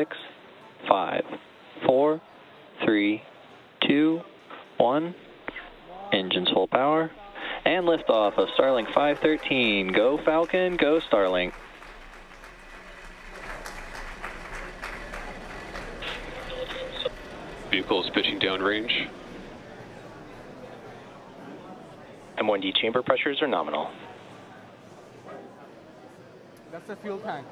six, five, four, three, two, one. Engines full power. And liftoff of Starlink 513. Go Falcon, go Starlink. Vehicle is pitching downrange. M1D chamber pressures are nominal. That's the fuel tank.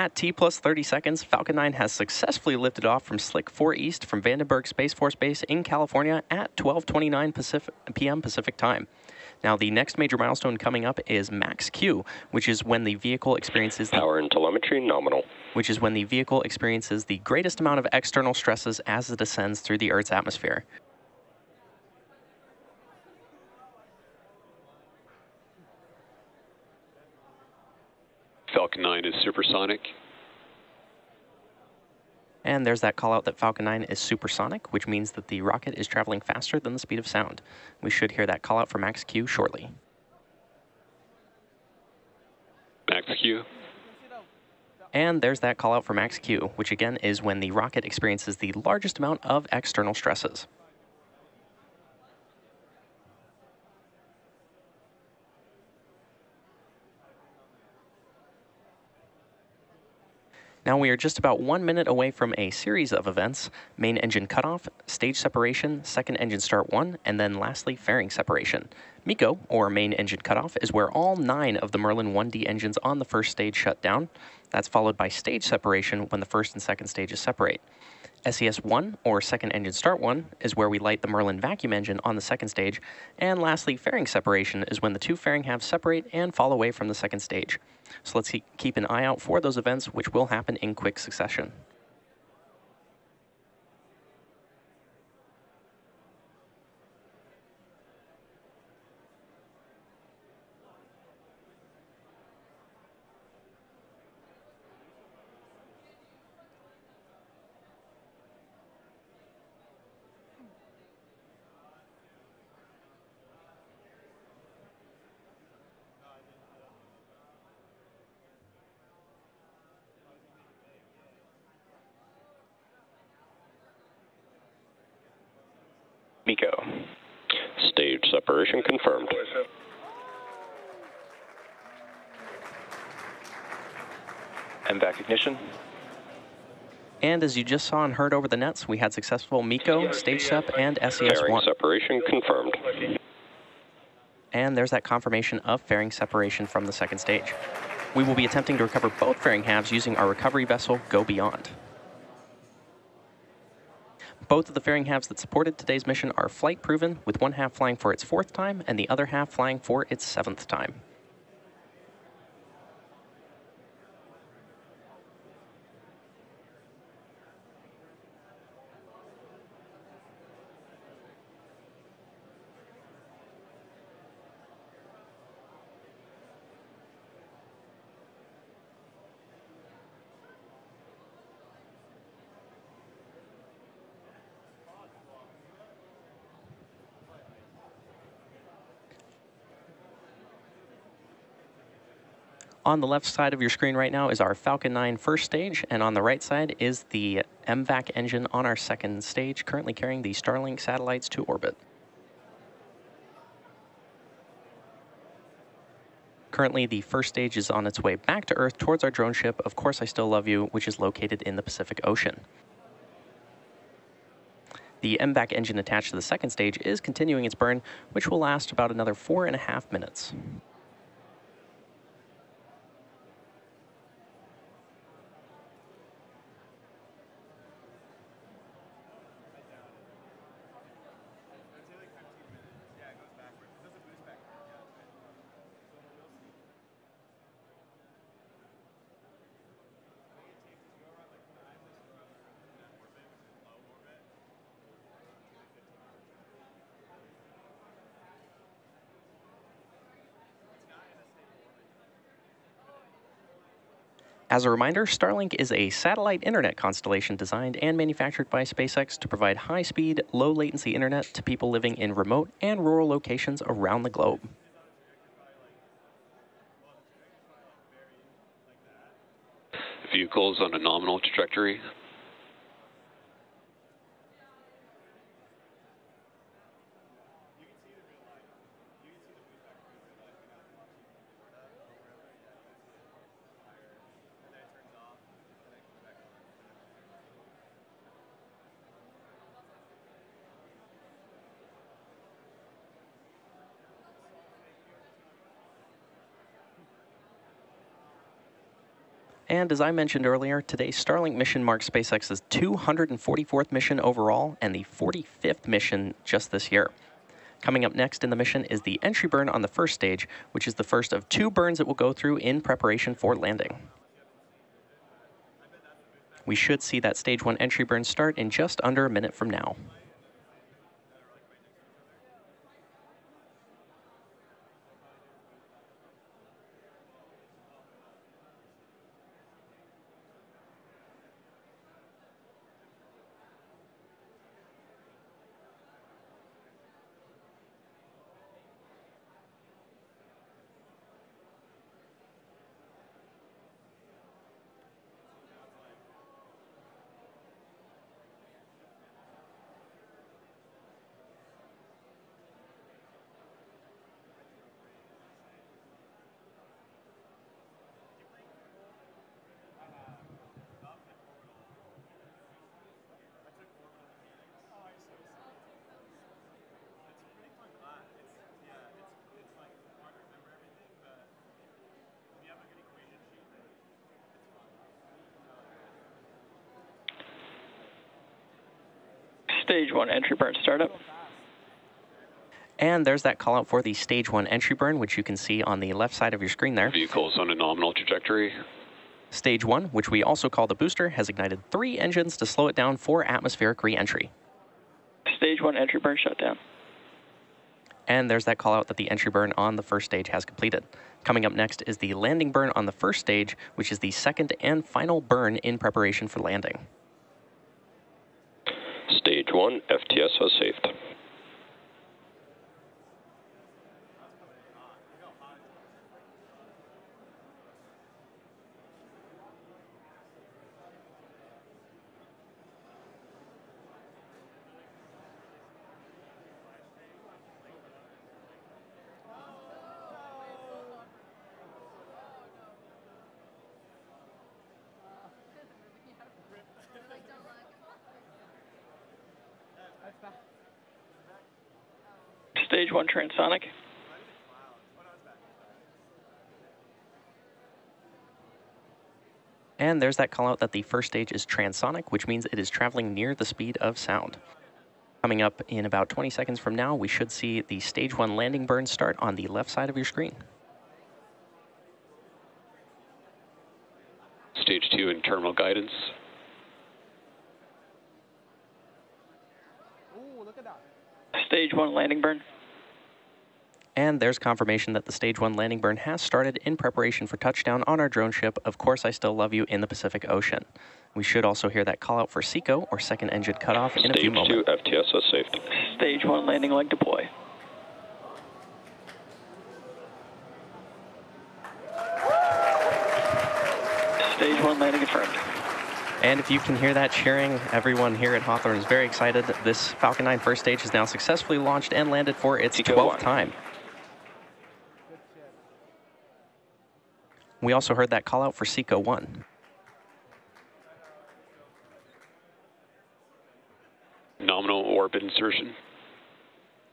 At T plus 30 seconds, Falcon 9 has successfully lifted off from Slick 4 East from Vandenberg Space Force Base in California at 12:29 Pacific, p.m. Pacific Time. Now, the next major milestone coming up is Max Q, which is when the vehicle experiences the, Power and telemetry nominal. which is when the vehicle experiences the greatest amount of external stresses as it ascends through the Earth's atmosphere. Falcon 9 is supersonic. And there's that call out that Falcon 9 is supersonic, which means that the rocket is traveling faster than the speed of sound. We should hear that call out for Max Q shortly. Max Q. And there's that call out for Max Q, which again is when the rocket experiences the largest amount of external stresses. Now we are just about one minute away from a series of events, main engine cutoff, stage separation, second engine start one, and then lastly fairing separation. MECO, or main engine cutoff, is where all nine of the Merlin 1D engines on the first stage shut down. That's followed by stage separation when the first and second stages separate. SES-1, or second engine start one, is where we light the Merlin vacuum engine on the second stage. And lastly, fairing separation is when the two fairing halves separate and fall away from the second stage. So let's keep an eye out for those events, which will happen in quick succession. MECO. Stage separation confirmed. MVAC ignition. And as you just saw and heard over the nets, we had successful MECO, stage sep, and E SES-1. separation confirmed. And there's that confirmation of fairing separation from the second stage. We will be attempting to recover both fairing halves using our recovery vessel, Go Beyond. Both of the fairing halves that supported today's mission are flight proven, with one half flying for its fourth time and the other half flying for its seventh time. On the left side of your screen right now is our Falcon 9 first stage, and on the right side is the MVAC engine on our second stage, currently carrying the Starlink satellites to orbit. Currently, the first stage is on its way back to Earth towards our drone ship, Of Course I Still Love You, which is located in the Pacific Ocean. The MVAC engine attached to the second stage is continuing its burn, which will last about another four and a half minutes. As a reminder, Starlink is a satellite internet constellation designed and manufactured by SpaceX to provide high speed, low latency internet to people living in remote and rural locations around the globe. Vehicles on a nominal trajectory. And as I mentioned earlier, today's Starlink mission marks SpaceX's 244th mission overall and the 45th mission just this year. Coming up next in the mission is the entry burn on the first stage, which is the first of two burns it will go through in preparation for landing. We should see that stage one entry burn start in just under a minute from now. Stage 1 entry burn startup. And there's that call out for the stage one entry burn, which you can see on the left side of your screen there. Vehicles on a nominal trajectory. Stage one, which we also call the booster, has ignited three engines to slow it down for atmospheric re-entry. Stage 1 entry burn shutdown. And there's that call out that the entry burn on the first stage has completed. Coming up next is the landing burn on the first stage, which is the second and final burn in preparation for landing. 1, FTS has safed. Stage 1 transonic. And there's that call out that the first stage is transonic, which means it is traveling near the speed of sound. Coming up in about 20 seconds from now, we should see the stage one landing burn start on the left side of your screen. Stage 2 in terminal guidance. Ooh, look at that. Stage 1 landing burn. And there's confirmation that the stage one landing burn has started in preparation for touchdown on our drone ship, Of Course I Still Love You, in the Pacific Ocean. We should also hear that call out for SECO, or second engine cutoff, in a few 2, moments. FTS has safed. Stage 1 landing leg deploy. Stage 1 landing confirmed. And if you can hear that cheering, everyone here at Hawthorne is very excited. This Falcon 9 first stage has now successfully launched and landed for its 12th time. We also heard that call out for SECO 1. Nominal orbit insertion.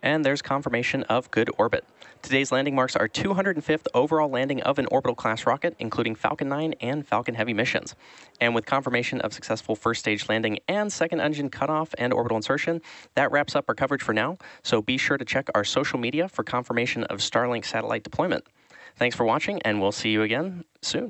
And there's confirmation of good orbit. Today's landing marks our 205th overall landing of an orbital class rocket, including Falcon 9 and Falcon Heavy missions. And with confirmation of successful first stage landing and second engine cutoff and orbital insertion, that wraps up our coverage for now. So be sure to check our social media for confirmation of Starlink satellite deployment. Thanks for watching, and we'll see you again soon.